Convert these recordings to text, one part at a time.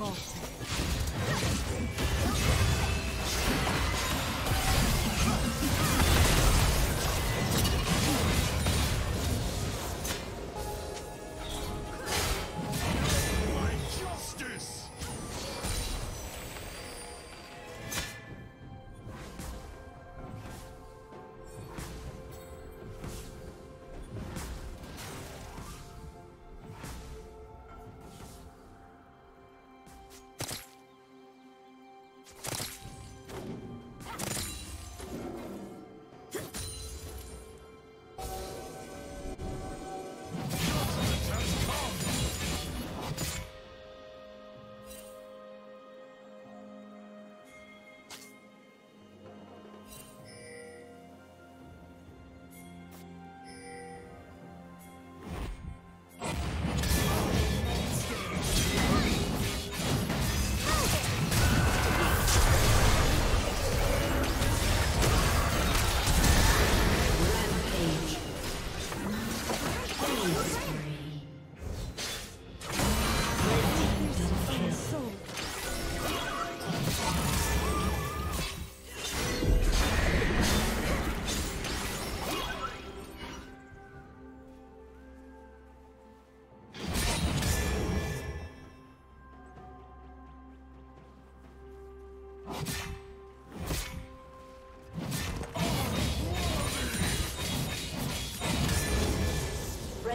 Halt.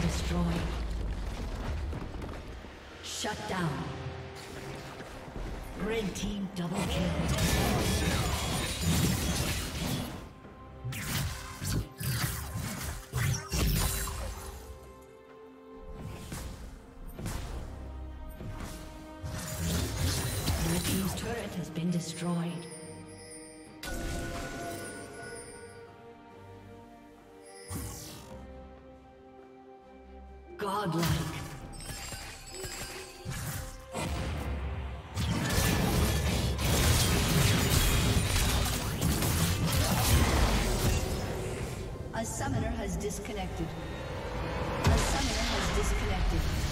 Destroyed. Shut down. Red team double kill. team's turret has been destroyed. Godlike. A summoner has disconnected. A summoner has disconnected.